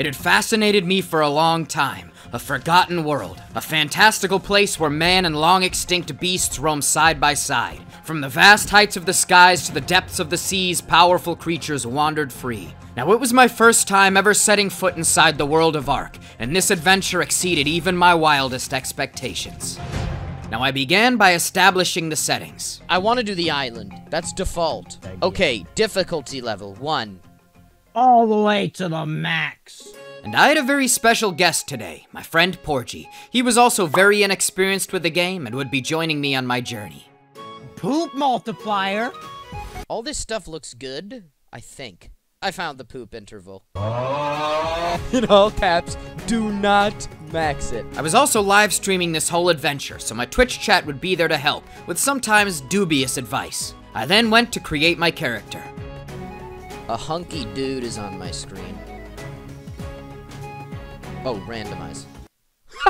It had fascinated me for a long time. A forgotten world, a fantastical place where man and long extinct beasts roam side by side. From the vast heights of the skies to the depths of the seas, powerful creatures wandered free. Now, it was my first time ever setting foot inside the world of Ark, and this adventure exceeded even my wildest expectations. Now, I began by establishing the settings. I want to do the island. That's default. Okay, difficulty level 1. All the way to the max. And I had a very special guest today, my friend Porgie. He was also very inexperienced with the game and would be joining me on my journey. Poop multiplier. All this stuff looks good, I think. I found the poop interval. In all caps, do not max it. I was also live streaming this whole adventure, so my Twitch chat would be there to help, with sometimes dubious advice. I then went to create my character. A hunky dude is on my screen. Oh, randomize.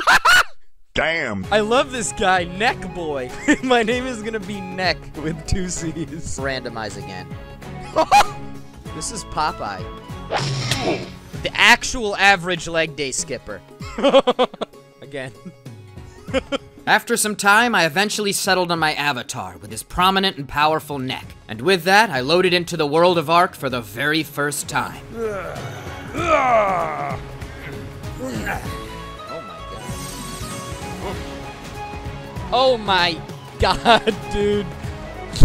Damn. I love this guy, Neck Boy. my name is gonna be Neck with two C's. Randomize again. this is Popeye. The actual average leg day skipper. again. After some time, I eventually settled on my avatar with his prominent and powerful neck. And with that, I loaded into the world of Ark for the very first time. Oh my god, Oh my god, dude.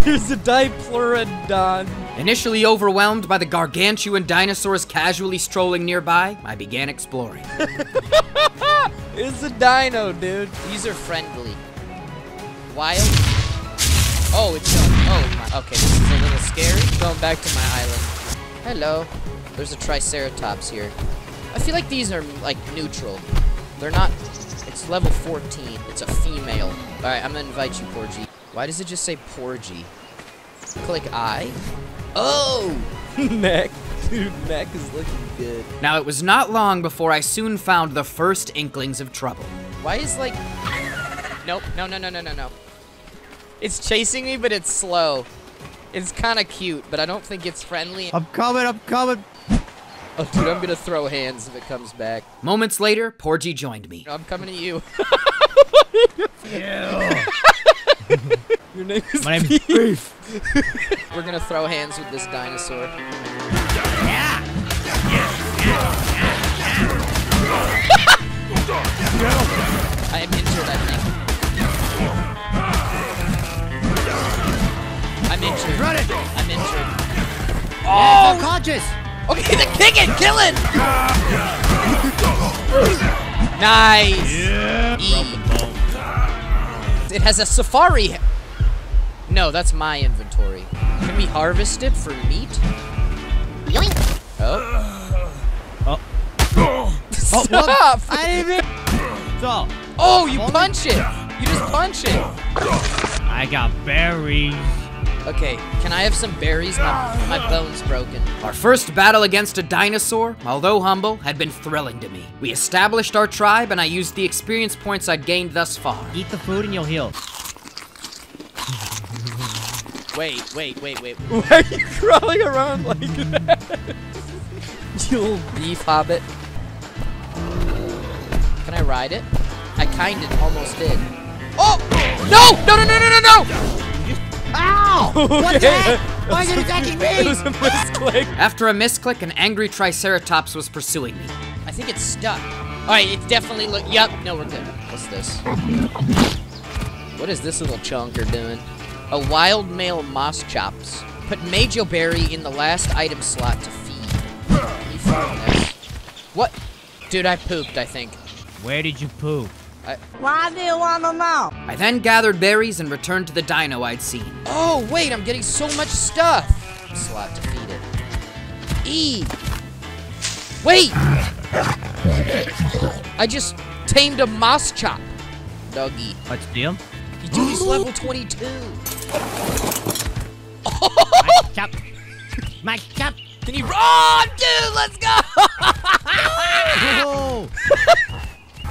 There's a Dipleurodon. Initially overwhelmed by the gargantuan dinosaurs casually strolling nearby, I began exploring. It's a dino, dude. These are friendly. Wild. Oh, it's a, oh my. Okay, this is a little scary. Going back to my island. Hello. There's a Triceratops here. I feel like these are like neutral. They're not. It's level 14. It's a female. All right, I'm gonna invite you, Porgie. Why does it just say Porgie? Click I. Oh, neck. Dude, neck is looking good. Now, it was not long before I soon found the first inklings of trouble. Why is like Nope, no no no no no no. It's chasing me but it's slow. It's kinda cute, but I don't think it's friendly. I'm coming, I'm coming. Oh dude, I'm gonna throw hands if it comes back. Moments later, Porgie joined me. I'm coming at you. Your name is My name's Beef. We're gonna throw hands with this dinosaur. I am injured, I think. I'm injured. Run it. I'm injured. Oh! Unconscious. Okay, the kick it, kill it! nice. E. It has a safari. Ha- No, that's my inventory. Can we harvest it for meat? Yoink. Oh. Uh. Oh. Stop! I didn't even. So, Oh, you punch it! You just punch it! I got berries. Okay, can I have some berries? My, my bone's broken. Our first battle against a dinosaur, although humble, had been thrilling to me. We established our tribe, and I used the experience points I'd gained thus far. Eat the food and you'll heal. Wait, wait, wait, wait. Why are you crawling around like that? you little beef hobbit. Can I ride it? I kinda almost did. Oh! No! No, no, no, no, no, no! Ow! What the heck? Why is it attacking It me? was a misclick. After a misclick, an angry Triceratops was pursuing me. I think it's stuck. Alright, it definitely look. Yup, no, we're good. What's this? What is this little chunker doing? A wild male Moschops. Put Mejoberry in the last item slot to feed. You found this. What? Dude, I pooped, I think. Where did you poop? Why do you want to know? I then gathered berries and returned to the dino I'd seen. Oh, wait, I'm getting so much stuff. Slot to feed it. E. Wait! I just tamed a moss chop. Doggy. Let's deal. You do he's level 22. My chop. My chop. Can you run? dude, let's go! Oh!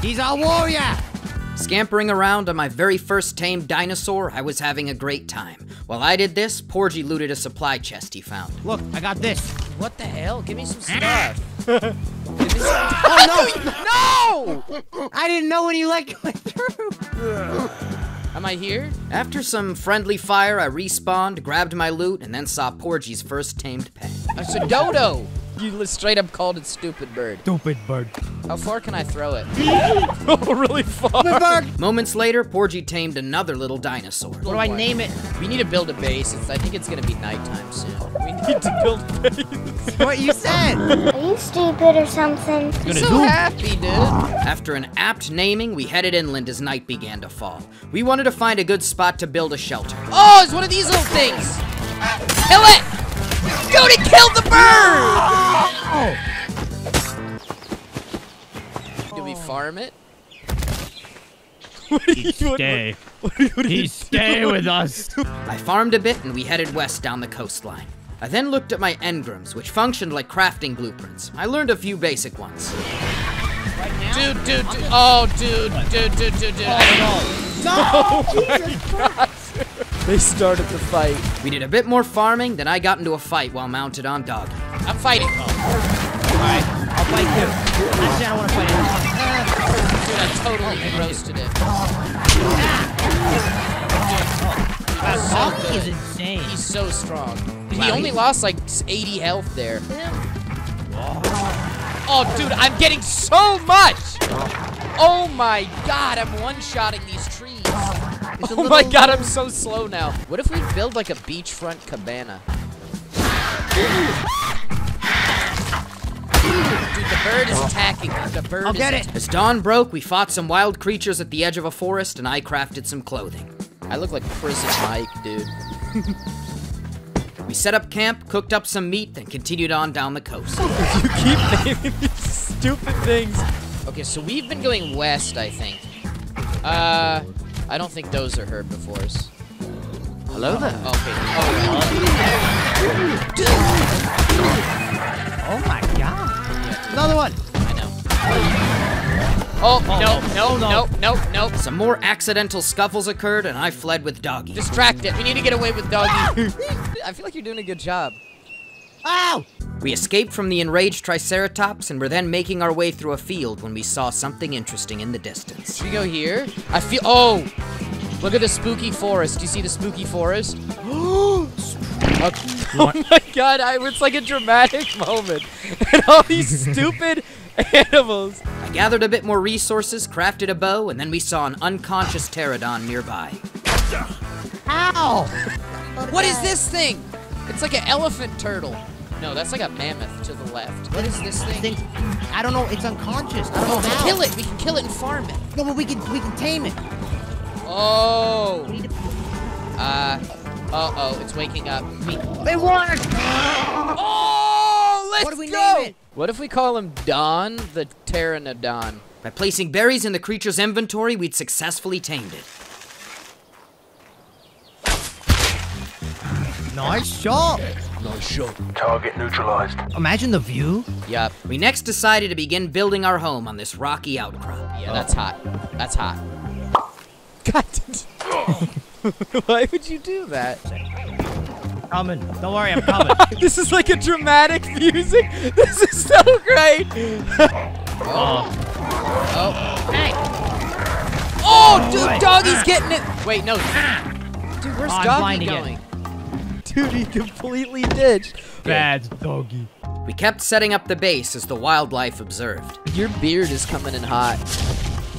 He's a warrior. Scampering around on my very first tamed dinosaur, I was having a great time. While I did this, Porgie looted a supply chest he found. Look, I got this. what the hell? Give me some stuff. Oh No! no! I didn't know when you let go through. Am I here? After some friendly fire, I respawned, grabbed my loot, and then saw Porgie's first tamed pet. It's a dodo! You straight up called it stupid bird. Stupid bird. How far can I throw it? oh, really far. bird. Moments later, Porgie tamed another little dinosaur. What do I name it? We need to build a base. It's, I think it's gonna be nighttime soon. We need to build a base. What you said? Are you stupid or something? I'm so happy, dude. After an apt naming, we headed inland as night began to fall. We wanted to find a good spot to build a shelter. Oh, it's one of these little things. Kill it! Dude, it killed the bird! Do we farm it? Stay. He stay with us. I farmed a bit and we headed west down the coastline. I then looked at my engrams, which functioned like crafting blueprints. I learned a few basic ones. Dude, dude, dude. Oh, dude, dude, dude, dude, dude. Oh, They started the fight. We did a bit more farming, then I got into a fight while mounted on Doggy. I'm fighting. Oh, Alright, I'll fight too. Actually, I don't want to fight anyone. Dude, I totally roasted it. That dog is insane. He's so strong. He only lost like 80 health there. Oh, dude, I'm getting so much! Oh my god, I'm one-shotting these trees. Oh my god, I'm so slow now. What if we build like a beachfront cabana? Dude, the bird is attacking. The bird I'll is get it. As dawn broke, we fought some wild creatures at the edge of a forest and I crafted some clothing. I look like Prison Mike, dude. We set up camp, cooked up some meat, then continued on down the coast. You keep naming these stupid things. Okay, so we've been going west, I think. Uh, I don't think those are herbivores. Hello there. Oh, okay. Oh, Oh my god. Another one. I know. Oh, oh no, no, no, no, no. Some more accidental scuffles occurred and I fled with Doggy. Distract it. We need to get away with Doggy. I feel like you're doing a good job. Ow! We escaped from the enraged Triceratops and were then making our way through a field when we saw something interesting in the distance. Should we go here? I feel. Oh! Look at the spooky forest. Do you see the spooky forest? Okay. Oh my god, I, it's like a dramatic moment. And all these stupid animals. I gathered a bit more resources, crafted a bow, and then we saw an unconscious pterodon nearby. Ow! What is this thing? It's like an elephant turtle. No, that's like a mammoth to the left. What is this I thing? think I don't know. It's unconscious. I don't know how. Kill it. We can kill it and farm it. No, but we can we can tame it. Oh. We need to. Uh. Uh oh. It's waking up. It worked. Oh, let's What do we go. name it? What if we call him Don the Pteranodon? By placing berries in the creature's inventory, we'd successfully tamed it. Nice shot. Target neutralized. Imagine the view. Yup. We next decided to begin building our home on this rocky outcrop. Yeah, oh. that's hot. That's hot. God. Why would you do that? Coming. Don't worry, I'm coming. this is like a dramatic music. This is so great. oh. Oh. hey. Oh, dude, doggy's getting it. Wait, no. Ah. Dude, where's Oh, doggy going? Dude, he completely ditched. Bad doggy. We kept setting up the base as the wildlife observed. Your beard is coming in hot.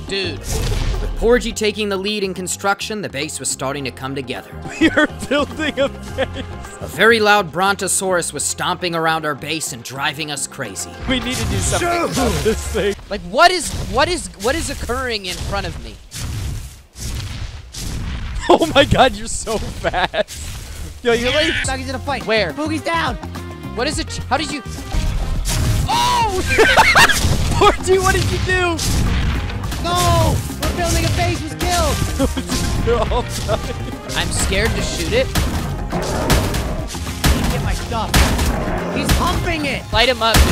Dude, With Porgie taking the lead in construction, the base was starting to come together. you're building a base. A very loud Brontosaurus was stomping around our base and driving us crazy. We need to do something about this thing. Like, what is, what is, what is occurring in front of me? Oh my god, you're so fast. Yo, you're like, Doggy's in a fight. Where? Boogie's down. what is it? How did you? Oh! Porgie, what did you do? No! We're building a base. Was killed. They're all dying. I'm scared to shoot it. Get my stuff. He's humping it. Light him up, dude.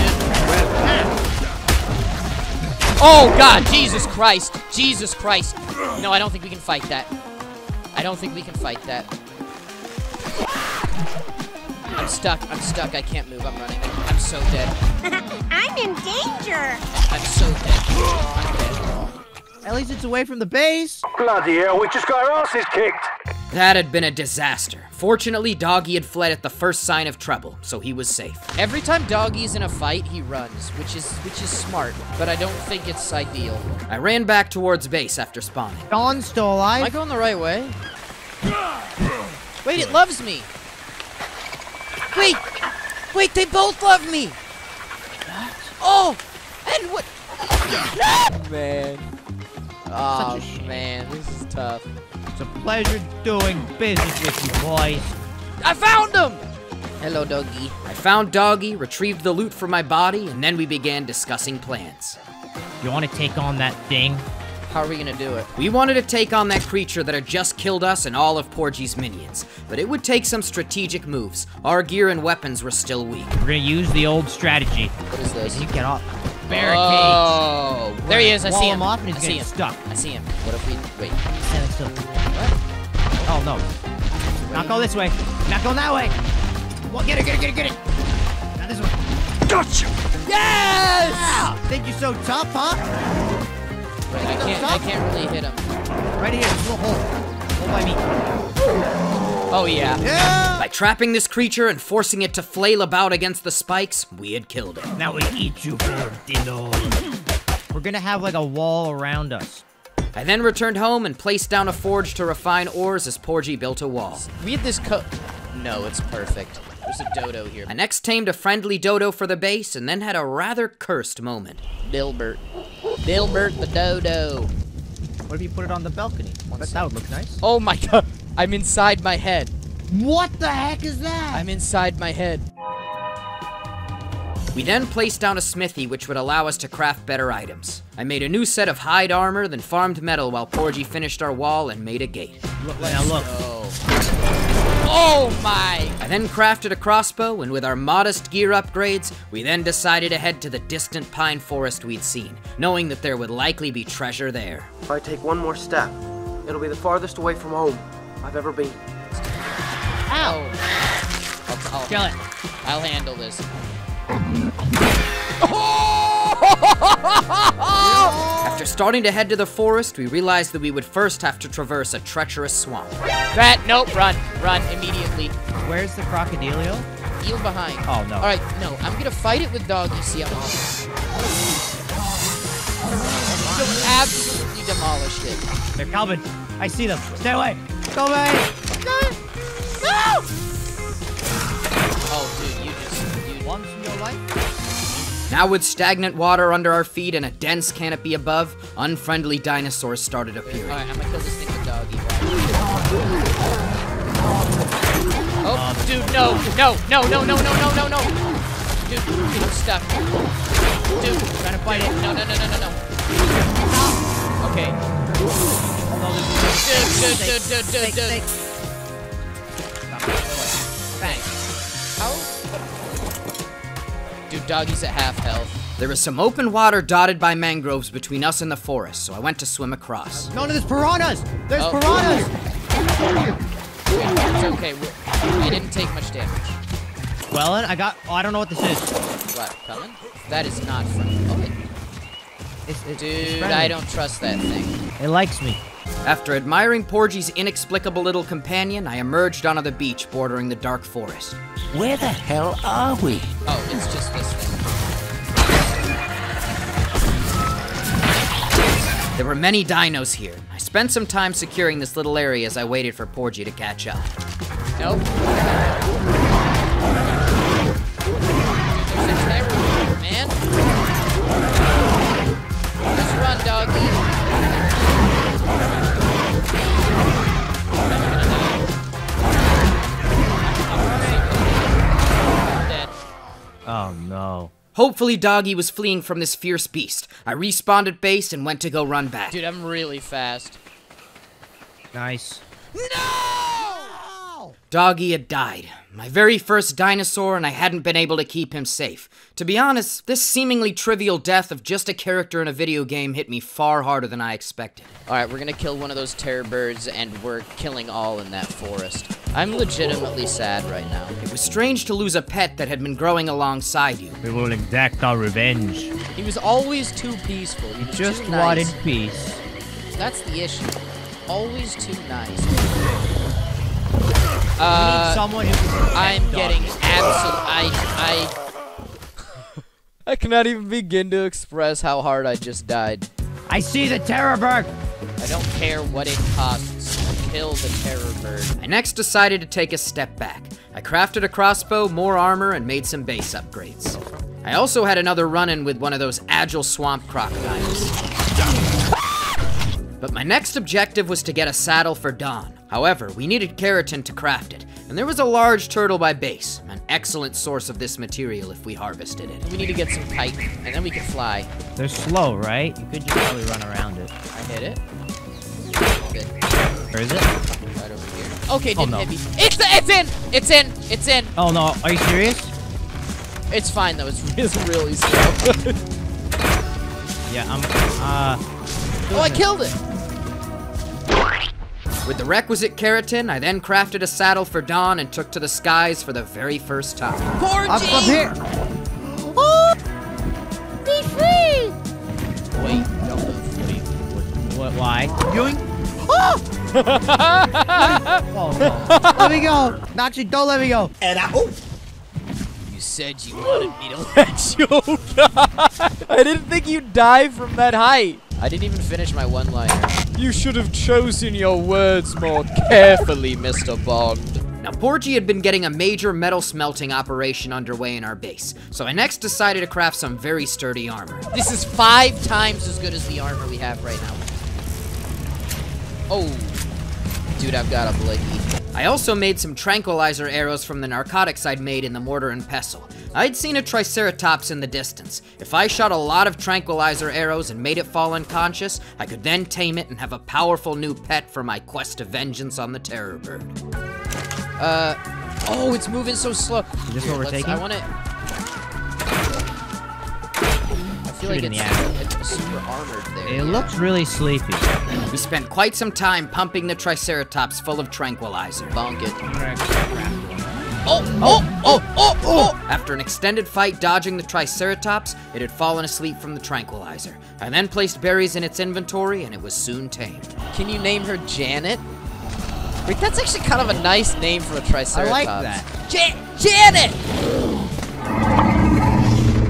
Oh god, Jesus Christ. Jesus Christ. No, I don't think we can fight that. I don't think we can fight that. I'm stuck. I'm stuck. I can't move. I'm running. I'm so dead. I'm in danger. I'm so dead. I'm dead. At least it's away from the base. Bloody hell, we just got our asses kicked. That had been a disaster. Fortunately, Doggy had fled at the first sign of trouble, so he was safe. Every time Doggy's in a fight, he runs, which is which is smart, but I don't think it's ideal. I ran back towards base after spawning. Don's still Am I alive. going the right way? Wait, it loves me. Wait, wait, they both love me. Oh, and what? Oh, man. Oh Such a oh, shame. man, this is tough. It's a pleasure doing business with you boys. I found him. Hello, doggy. I found Doggy, retrieved the loot from my body, and then we began discussing plans. You want to take on that thing? How are we gonna do it? We wanted to take on that creature that had just killed us and all of Porgie's minions, but it would take some strategic moves. Our gear and weapons were still weak. We're gonna use the old strategy. What is this? You get off. Barricades. Oh, there he is. I see him him. off and he's I see him. stuck. I see him. What if we wait? Stand still. Oh no. Not go this way. Not going that way. Well, get it, get it, get it, get it. Now this way. Gotcha! Yes! Wow. Think you're so tough, huh? Right, I can't. I can't really hit him. Right here, this little hole. Hole by me. Oh yeah. Yeah. By trapping this creature and forcing it to flail about against the spikes, we had killed it. Now we eat you for dinner. We're gonna have like a wall around us. I then returned home and placed down a forge to refine ores as Porgie built a wall. We had this co- No, it's perfect. There's a dodo here. I next tamed a friendly dodo for the base and then had a rather cursed moment. Dilbert. Dilbert the dodo. What if you put it on the balcony? Bet that would look nice. Oh my god. I'm inside my head. What the heck is that? I'm inside my head. We then placed down a smithy which would allow us to craft better items. I made a new set of hide armor, then farmed metal while Porgie finished our wall and made a gate. look, now look. Oh. Oh. My. I then crafted a crossbow, and with our modest gear upgrades, we then decided to head to the distant pine forest we'd seen, knowing that there would likely be treasure there. If I take one more step, it'll be the farthest away from home I've ever been. Ow. I'll, I'll, Kill it. I'll handle this. After starting to head to the forest, we realized that we would first have to traverse a treacherous swamp. That. Nope. Run. Run immediately. Where's the crocodilio? Eel behind. Oh, no. All right. No. I'm gonna fight it with dog, you See how Just absolutely demolished it. They're coming. I see them. Stay away. Go away. Oh, dude, you just you. Once in your life. Now, with stagnant water under our feet and a dense canopy above, unfriendly dinosaurs started appearing. All right, I'm gonna kill this thing with doggy. Oh, dude, no, no, no, no, no, no, no, no, no. Dude, I'm stuck. Dude, Trying to fight it. no, no, no, no, no, no. Okay. Dude, dude, dude, dude, dude, dude. Dude, doggy's at half health. There was some open water dotted by mangroves between us and the forest, so I went to swim across. No, no, there's piranhas. There's Oh. piranhas. It's okay. We're, I didn't take much damage. Well, I got. Oh, I don't know what this is. What? Coming? That is not friendly. Oh, it, It's, it's, it's dude, friendly. I don't trust that thing. It likes me. After admiring Porgie's inexplicable little companion, I emerged onto the beach bordering the dark forest. Where the hell are we? Oh, it's just this thing. There were many dinos here. I spent some time securing this little area as I waited for Porgie to catch up. Nope. Hopefully, Doggy was fleeing from this fierce beast. I respawned at base and went to go run back. Dude, I'm really fast. Nice. Doggy had died. My very first dinosaur, and I hadn't been able to keep him safe. To be honest, this seemingly trivial death of just a character in a video game hit me far harder than I expected. Alright, we're gonna kill one of those terror birds, and we're killing all in that forest. I'm legitimately sad right now. It was strange to lose a pet that had been growing alongside you. We will exact our revenge. He was always too peaceful. He Just too wanted nice. peace. That's the issue. Always too nice. We need Uh, someone who can I'm getting absolute. I I. I cannot even begin to express how hard I just died. I see the terror bird. I don't care what it costs to kill the terror bird. I next decided to take a step back. I crafted a crossbow, more armor, and made some base upgrades. I also had another run-in with one of those agile swamp crocodiles. But my next objective was to get a saddle for Don. However, we needed keratin to craft it, and there was a large turtle by base, an excellent source of this material if we harvested it. We need to get some kite, and then we can fly. They're slow, right? You could just probably run around it. I hit it. Good. Or it? Right over here. Okay, it Oh, didn't no. hit me. It's it's in. It's in. It's in. Oh no, are you serious? It's fine though. It's, it's really slow. Yeah, I'm. Uh. oh, I killed it. With the requisite keratin, I then crafted a saddle for Don and took to the skies for the very first time. Poor I'm from here. Oh, be free! Wait, no, no, wait. What? Why? Doing? oh no! Let me go! Noxie, don't let me go! And out. Oh. You said you wanted me to let you die. I didn't think you'd die from that height. I didn't even finish my one-liner. You should have chosen your words more carefully, Mr. Bond. Now, Porgie had been getting a major metal smelting operation underway in our base, so I next decided to craft some very sturdy armor. This is five times as good as the armor we have right now. Oh. Dude, I've got a blicky. I also made some tranquilizer arrows from the narcotics I'd made in the mortar and pestle. I'd seen a triceratops in the distance. If I shot a lot of tranquilizer arrows and made it fall unconscious, I could then tame it and have a powerful new pet for my quest of vengeance on the terror bird. Uh, oh, it's moving so slow. Is this what we're taking? I want to. I feel like it in it's, the it's super armored there. It yeah. looks really sleepy. We spent quite some time pumping the triceratops full of tranquilizer. Bonk it. Oh, oh, oh, oh, oh! After an extended fight dodging the Triceratops, it had fallen asleep from the tranquilizer. I then placed berries in its inventory, and it was soon tamed. Can you name her Janet? Wait, that's actually kind of a nice name for a Triceratops. I like that. Ja- Janet!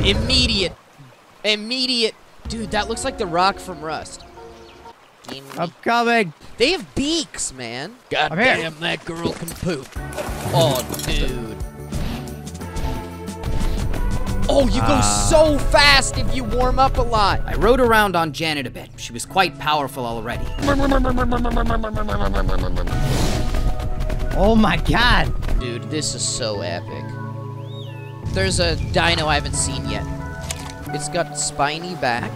Immediate. Immediate. Dude, that looks like the rock from Rust. I'm coming! They have beaks, man. God I'm here. damn, that girl can poop. Oh, dude. Oh, you go Ah. so fast if you warm up a lot. I rode around on Janet a bit. She was quite powerful already. Oh my god! Dude, this is so epic. There's a dino I haven't seen yet. It's got spiny back.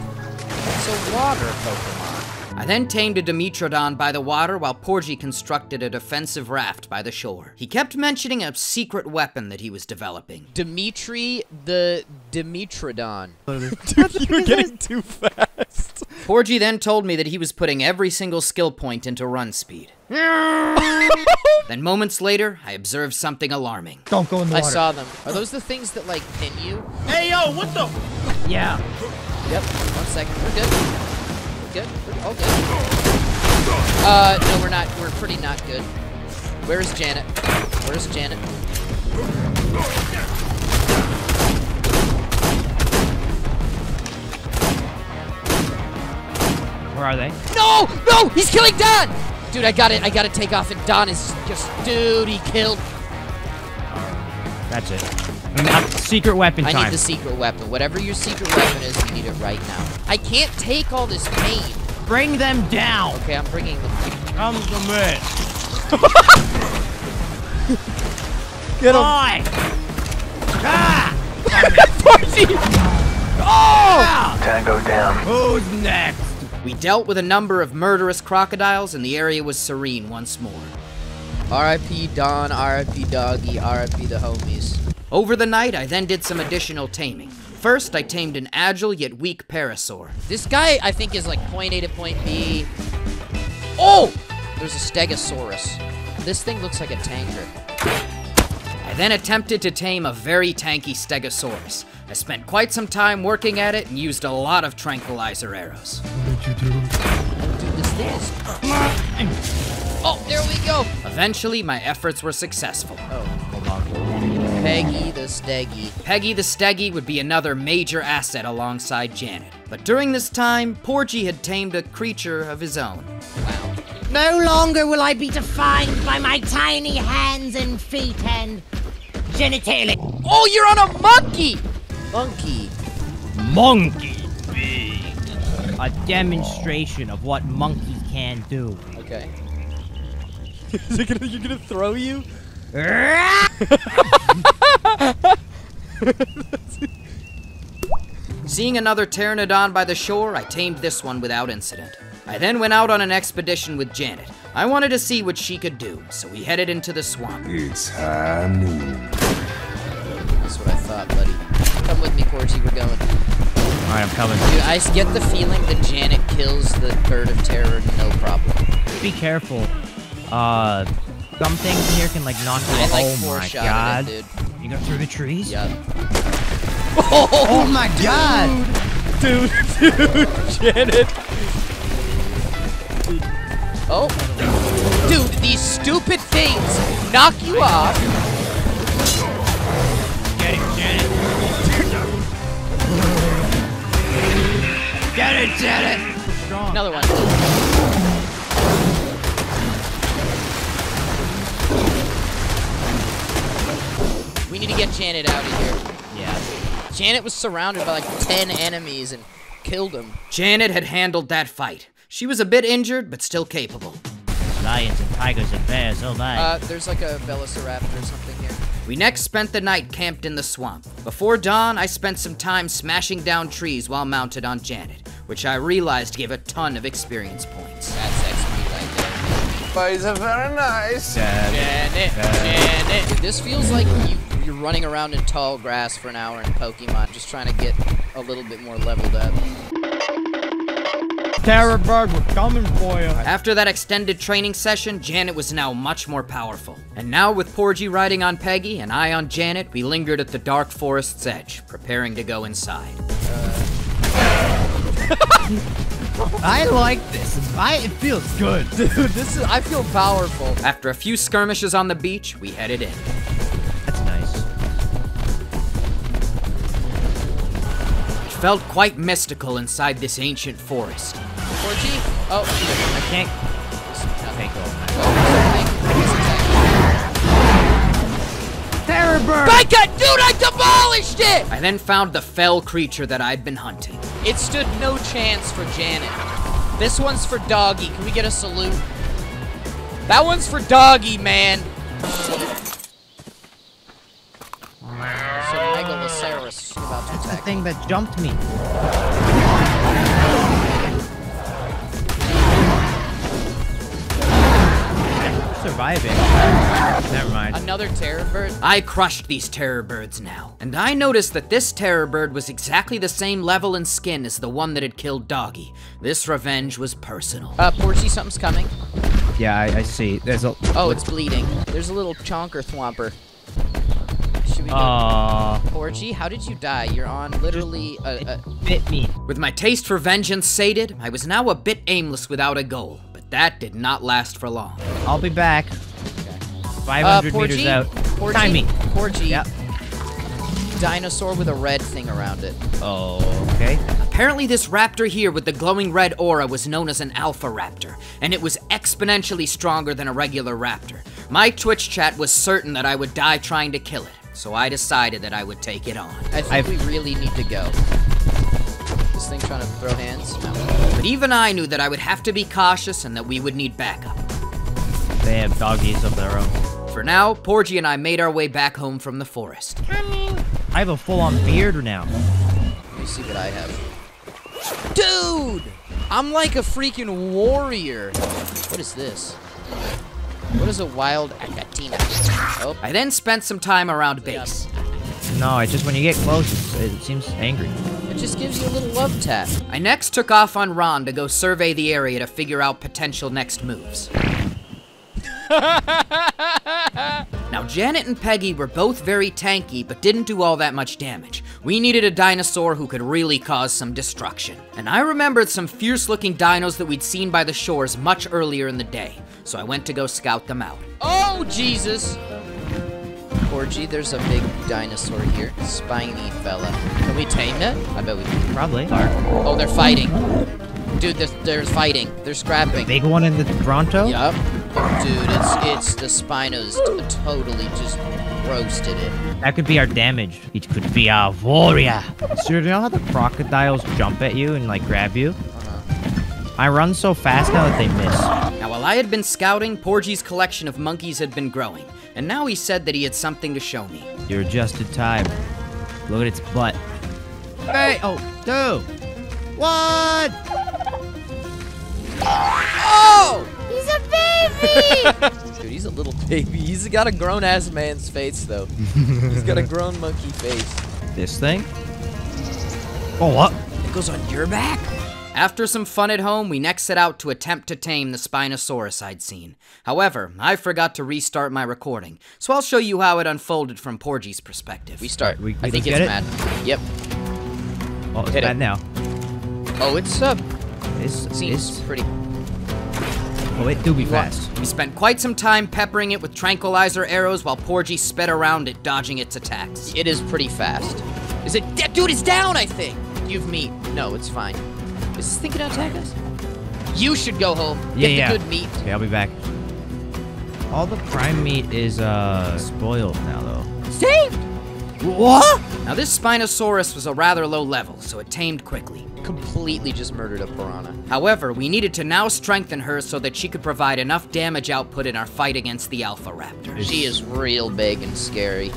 It's a water Pokemon. I then tamed a Dimetrodon by the water while Porgie constructed a defensive raft by the shore. He kept mentioning a secret weapon that he was developing. Dimitri the Dimetrodon. Dude, you're getting too fast. Porgie then told me that he was putting every single skill point into run speed. then moments later, I observed something alarming. Don't go in the I water. saw them. Are those the things that like pin you? Hey, yo, what the? Yeah. Yep. One second. We're good. We're good. We're all good. Uh, no, we're not. We're pretty not good. Where is Janet? Where's Janet? Where are they? No! No! He's killing Don! Dude, I got it. I got to take off, and Don is just. Dude, he killed. That's it. I secret weapon time. I need the secret weapon. Whatever your secret weapon is, you need it right now. I can't take all this pain. Bring them down! Okay, I'm bringing them. Come to me! Get Boy! Ah! oh! Tango down. Who's next? We dealt with a number of murderous crocodiles, and the area was serene once more. R.I.P. Don, R.I.P. Doggy, R.I.P. the homies. Over the night, I then did some additional taming. First, I tamed an agile yet weak parasaur. This guy, I think, is like point A to point B. Oh! There's a Stegosaurus. This thing looks like a tanker. I then attempted to tame a very tanky Stegosaurus. I spent quite some time working at it and used a lot of tranquilizer arrows. Dude, this thing is... Oh, there we go! Eventually, my efforts were successful. Oh, hold on. Peggy the Steggy. Peggy the Steggy would be another major asset alongside Janet. But during this time, Porgie had tamed a creature of his own. Wow. No longer will I be defined by my tiny hands and feet and genitalia. Oh, you're on a monkey! Monkey. Monkey big. A demonstration of what monkeys can do. Okay. Is it gonna, you're gonna throw you? Seeing another Pteranodon by the shore, I tamed this one without incident. I then went out on an expedition with Janet. I wanted to see what she could do, so we headed into the swamp. It's high noon. That's what I thought, buddy. Come with me, Corgi, we're going. Alright, I'm coming. Dude, I get the feeling that Janet kills the bird of terror no problem. Be careful. Uh, some things in here can like knock you out. like oh my god. it, You go through the trees? dude. Yeah. Oh my god! Dude, dude, Janet. Oh. Dude, these stupid things knock you off. Get it, Janet. Strong. Another one. We need to get Janet out of here. Yeah. Janet was surrounded by like 10 enemies and killed them. Janet had handled that fight. She was a bit injured, but still capable. Lions and tigers and bears, oh my. Uh, there's like a velociraptor or something here. We next spent the night camped in the swamp. Before dawn, I spent some time smashing down trees while mounted on Janet, which I realized gave a ton of experience points. That's XP right there. Boys are very nice. Janet, Janet. Dude, this feels like you, you're running around in tall grass for an hour in Pokemon, just trying to get a little bit more leveled up. Terror bird, we're coming for you. After that extended training session, Janet was now much more powerful. And now, with Porgie riding on Peggy and I on Janet, we lingered at the dark forest's edge, preparing to go inside. Uh, I like this. I, it feels good. Dude, this is, I feel powerful. After a few skirmishes on the beach, we headed in. That's nice. It felt quite mystical inside this ancient forest. 4G? Oh, I can't. okay, Okay, go. cool. Terror bird. Becca, dude, I demolished it! I then found the fell creature that I'd been hunting. It stood no chance for Janet. This one's for Doggy. Can we get a salute? That one's for Doggy, man. So Megalosaurus about to The thing that jumped me. Surviving. Never mind. Another terror bird. I crushed these terror birds now, and I noticed that this terror bird was exactly the same level and skin as the one that had killed Doggy. This revenge was personal. Uh, Porgie, something's coming. Yeah, I, I see. There's a. Oh, it's bleeding. There's a little chonker thwomper. Should we go? Aw. Porgie, how did you die? You're on literally a, a bit me. With my taste for vengeance sated, I was now a bit aimless without a goal, but that did not last for long. I'll be back. uh, 500 Porgie, meters out. Porgie, Time me. Porgie. Yep. Dinosaur with a red thing around it. Oh, okay. Apparently, this raptor here with the glowing red aura was known as an alpha raptor, and it was exponentially stronger than a regular raptor. My Twitch chat was certain that I would die trying to kill it, so I decided that I would take it on. I think I've- we really need to go. This thing trying to throw hands? No. But even I knew that I would have to be cautious and that we would need backup. They have doggies of their own. For now, Porgie and I made our way back home from the forest. I have a full-on beard now. Let me see what I have. Dude! I'm like a freaking warrior. What is this? What is a wild Achatina? Oh, I then spent some time around base. No, it's just when you get close, it seems angry. Just gives you a little love tap. I next took off on Ron to go survey the area to figure out potential next moves. now, Janet and Peggy were both very tanky, but didn't do all that much damage. We needed a dinosaur who could really cause some destruction. And I remembered some fierce looking dinos that we'd seen by the shores much earlier in the day, so I went to go scout them out. Oh, Jesus! Orgy, there's a big dinosaur here. Spiny fella. Can we tame it? I bet we can. Probably. Oh, they're fighting. Dude, they're, they're fighting. They're scrapping. Big one in the Toronto? Yup. Dude, it's it's the Spinos t- totally just roasted it. That could be our damage. It could be our warrior. So you know how the crocodiles jump at you and like grab you? Uh-huh. I run so fast now that they miss. Now, while I had been scouting, Porgie's collection of monkeys had been growing, and now he said that he had something to show me. You're just in time. Look at its butt. Hey! Oh, two! One! Oh! He's a baby! Dude, he's a little baby. He's got a grown ass man's face though. he's got a grown monkey face. This thing? Oh, what? It goes on your back? After some fun at home, we next set out to attempt to tame the Spinosaurus I'd seen. However, I forgot to restart my recording, so I'll show you how it unfolded from Porgie's perspective. We start. We- we I think just it's it? mad. Yep. Oh, it's Hit bad it. now. Oh, it's uh, It's, seems is. pretty. Oh, it do be You fast. We spent quite some time peppering it with tranquilizer arrows while Porgie sped around it, dodging its attacks. It is pretty fast. Is it? d- Dude, is down. I think. You've meat. No, it's fine. Is this thing gonna attack us? You should go home. Yeah, Get yeah. the good meat. Okay, I'll be back. All the prime meat is uh spoiled now, though. Saved. What? Now, this Spinosaurus was a rather low level, so it tamed quickly. Completely just murdered a piranha. However, we needed to now strengthen her so that she could provide enough damage output in our fight against the Alpha Raptor. She is real big and scary.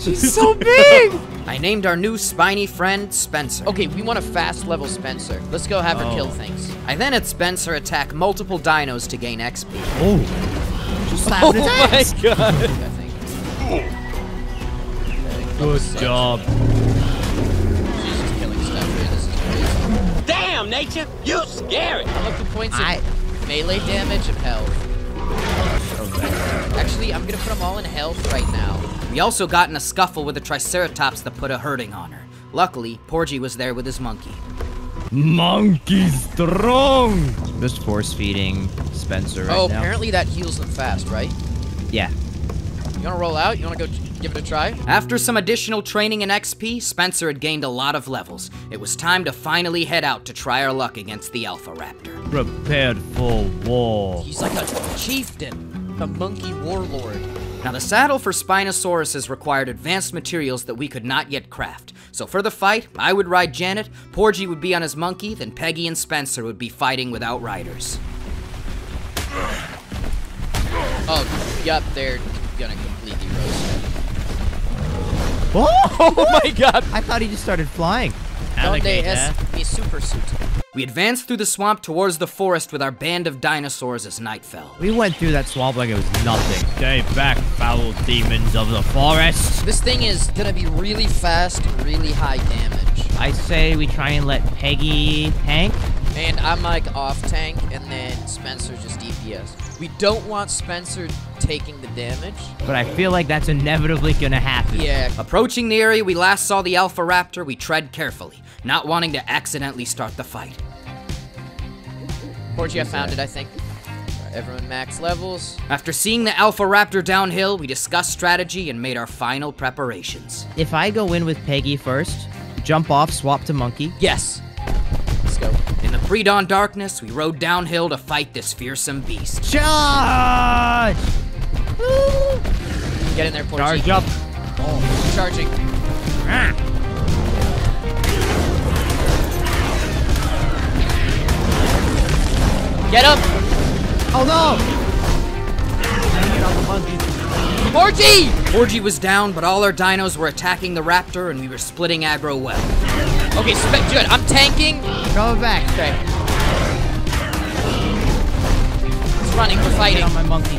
She's so big. I named our new spiny friend Spencer. Okay, we want a fast level Spencer. Let's go have her oh. kill Oh. things. I then had Spencer attack multiple dinos to gain XP. Oh. Just Oh its ass. god! I. Good job. She's killing stuff here. This is crazy. Damn, nature, you scary. I look the points of melee damage and health. Oh, Actually, I'm gonna put them all in health right now. We also got in a scuffle with a Triceratops that put a hurting on her. Luckily, Porgie was there with his monkey. Monkey strong. Just force feeding Spencer right oh, now. apparently that heals them fast, right? Yeah. You wanna roll out? You wanna go give it a try? After some additional training and XP, Spencer had gained a lot of levels. It was time to finally head out to try our luck against the Alpha Raptor. Prepared for war. He's like a chieftain, a monkey warlord. Now, the saddle for Spinosauruses required advanced materials that we could not yet craft. So for the fight, I would ride Janet, Porgie would be on his monkey, then Peggy and Spencer would be fighting without riders. Oh, yep, they're gonna completely roast him. Oh, my god! I thought he just started flying. Donde Alligator. es mi super suit? We advanced through the swamp towards the forest with our band of dinosaurs as night fell. We went through that swamp like it was nothing. Stay back, foul demons of the forest. This thing is gonna be really fast and really high damage. I say we try and let Peggy tank. And I'm like off tank, and then Spencer just DPS. We don't want Spencer taking the damage. But I feel like that's inevitably gonna happen. Yeah, Approaching the area we last saw the Alpha Raptor, we tread carefully, not wanting to accidentally start the fight. Porgie, I found it, I think. Everyone max levels. After seeing the Alpha Raptor downhill, we discussed strategy and made our final preparations. If I go in with Peggy first, jump off, swap to Monkey. Yes. Let's go. In the pre dawn darkness, we rode downhill to fight this fearsome beast. Charge! Get in there, Porgie. Charge up. Oh, Charging. Get up! Oh no! Orgy! Orgy was down, but all our dinos were attacking the raptor, and we were splitting aggro well. Okay, spec good. I'm tanking. Go back, Okay. He's running. We're fighting. on my monkey.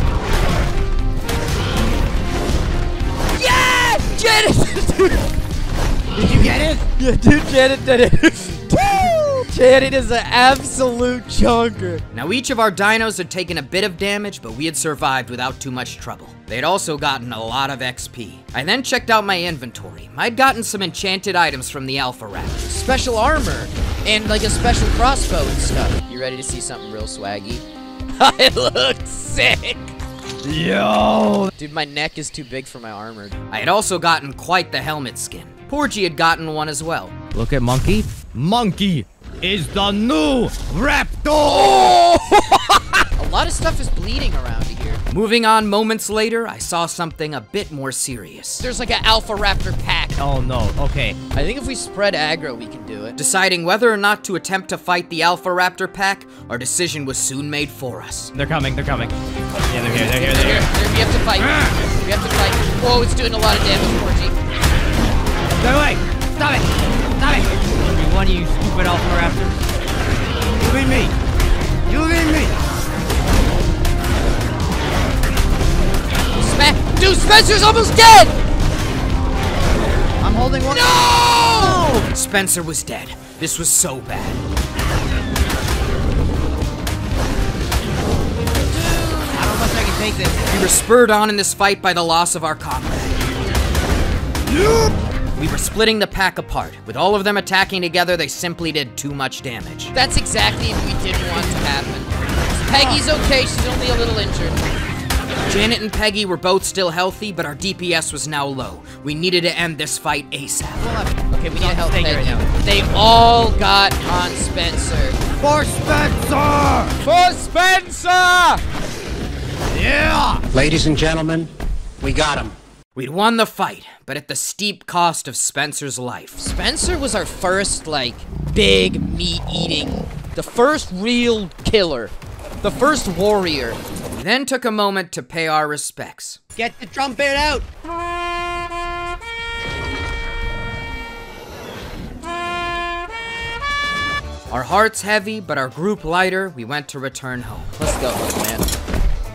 Yeah! Janet! Did you get it? Yeah, dude, Janet did it. Janet is an absolute chunker. Now, each of our dinos had taken a bit of damage, but we had survived without too much trouble. They had also gotten a lot of XP. I then checked out my inventory. I'd gotten some enchanted items from the Alpha Raptor. Special armor and like a special crossbow and stuff. You ready to see something real swaggy? I look sick. Yo! Dude, my neck is too big for my armor. I had also gotten quite the helmet skin. Porgie had gotten one as well. Look at Monkey. Monkey is the new Raptor! A lot of stuff is bleeding around here. Moving on moments later, I saw something a bit more serious. There's like an Alpha Raptor pack. Oh no, okay. I think if we spread aggro, we can do it. Deciding whether or not to attempt to fight the Alpha Raptor pack, our decision was soon made for us. They're coming, they're coming. Yeah, they're here, they're here, Here, they're here. here, we have to fight. We have to fight. Whoa, it's doing a lot of damage, Porgie. Go away! Stop it! Stop it! You one you stupid Alpha Raptors. You and me! You and me! Sma- Dude, Spencer's almost dead! I'm holding one. No! Spencer was dead. This was so bad. How much I can take this? We were spurred on in this fight by the loss of our comrade. We were splitting the pack apart. With all of them attacking together, they simply did too much damage. That's exactly what we didn't want to happen. Peggy's okay, she's only a little injured. Janet and Peggy were both still healthy, but our DPS was now low. We needed to end this fight ASAP. Okay, we need to help Peggy. right now. They all got on Spencer. For Spencer! For Spencer! Yeah! Ladies and gentlemen, we got him. We'd won the fight, but at the steep cost of Spencer's life. Spencer was our first, like, big meat eating. The first real killer. The first warrior. We then took a moment to pay our respects. Get the trumpet out! Our hearts heavy, but our group lighter, we went to return home. Let's go home, man.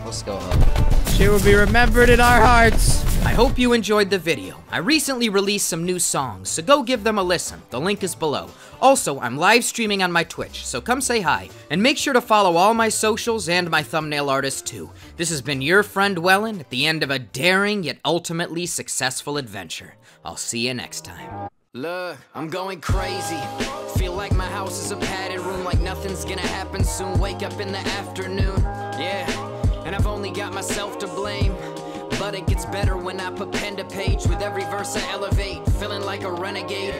Let's go home. She will be remembered in our hearts. I hope you enjoyed the video. I recently released some new songs, so go give them a listen. The link is below. Also, I'm live streaming on my Twitch, so come say hi. And make sure to follow all my socials and my thumbnail artist too. This has been your friend Welyn at the end of a daring yet ultimately successful adventure. I'll see you next time. Look, I'm going crazy. Feel like my house is a padded room, like nothing's gonna happen soon. Wake up in the afternoon, yeah. I've only got myself to blame. But it gets better when I put pen to page. With every verse I elevate, feeling like a renegade.